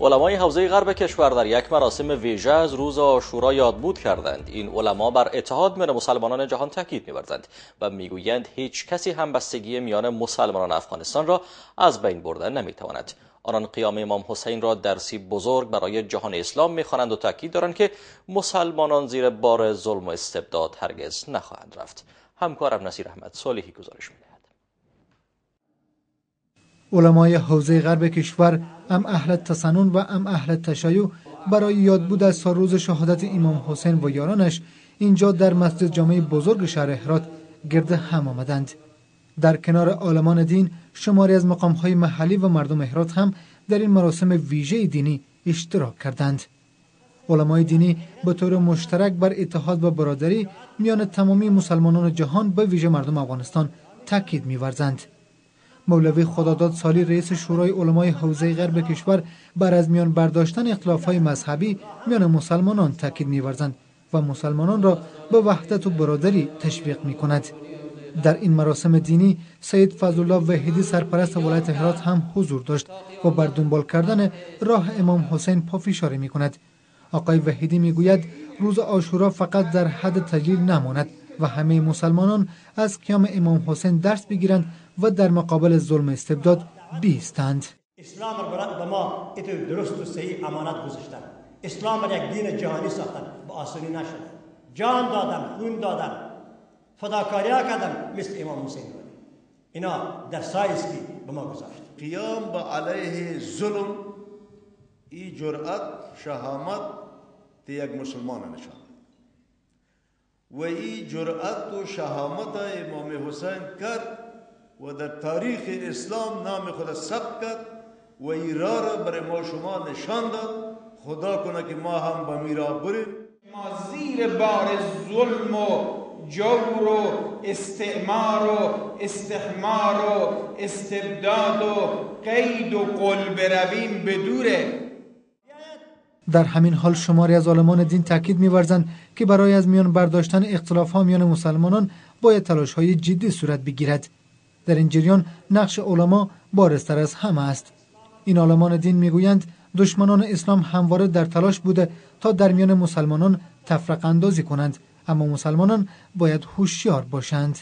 علمای حوزه غرب کشور در یک مراسم ویژه از روز آشورا یادبود کردند. این علما بر اتحاد میان مسلمانان جهان تاکید می‌ورزند و می‌گویند هیچ کسی همبستگی میان مسلمانان افغانستان را از بین بردن نمی‌تواند. آنان قیام امام حسین را درسی بزرگ برای جهان اسلام می‌خوانند و تاکید دارند که مسلمانان زیر بار ظلم و استبداد هرگز نخواهند رفت. همکارم نصیر احمد صالحی گزارش می‌دهد. علمای حوزه غرب کشور ام اهل تسنن و ام اهل تشیع برای یادبود از روز شهادت امام حسین و یارانش اینجا در مسجد جامع بزرگ شهر هرات گرد هم آمدند. در کنار عالمان دین شماری از های محلی و مردم هرات هم در این مراسم ویژه دینی اشتراک کردند. علمای دینی به طور مشترک بر اتحاد و برادری میان تمامی مسلمانان جهان به ویژه مردم افغانستان تاکید می‌ورزند. مولوی خداداد سالی رئیس شورای علمای حوزه غرب کشور بر از میان برداشتن اختلافهای مذهبی میان مسلمانان تاکید می‌ورزند و مسلمانان را به وحدت و برادری تشویق می کند. در این مراسم دینی سید فضل الله وحیدی سرپرست ولایت هرات هم حضور داشت و بر دنبال کردن راه امام حسین پافشاری می کند. آقای وحیدی می گوید روز آشورا فقط در حد تجلیل نماند و همه مسلمانان از قیام امام حسین درس بگیرند و در مقابل ظلم استبداد بیستند. اسلام را به ما درست و صحیح امانت گذاشتن اسلام را یک دین جهانی ساختن با آسانی نشد. جان دادن خون دادن فداکاری کردن مثل امام حسین اینا در سایسکی به ما گذاشت. قیام با علیه ظلم ای جرأت شهامت یک مسلمان نشان. و ای جرأت و شهامت امام حسین کرد و در تاریخ اسلام نام خود ثبت کرد و ایرا را برای ما شما نشان داد. خدا کنه که ما هم با میرا بریم. ما زیر بار ظلم و جور و استعمار و استحمار و استبداد و قید و قل برویم بدوره در همین حال شماری از عالمان دین تاکید می‌ورزند که برای از میان برداشتن اختلاف ها میان مسلمانان باید تلاش های جدی صورت بگیرد. در این جریان نقش علما بارستر از همه است. این علمان دین می‌گویند دشمنان اسلام همواره در تلاش بوده تا در میان مسلمانان تفرق اندازی کنند اما مسلمانان باید هوشیار باشند.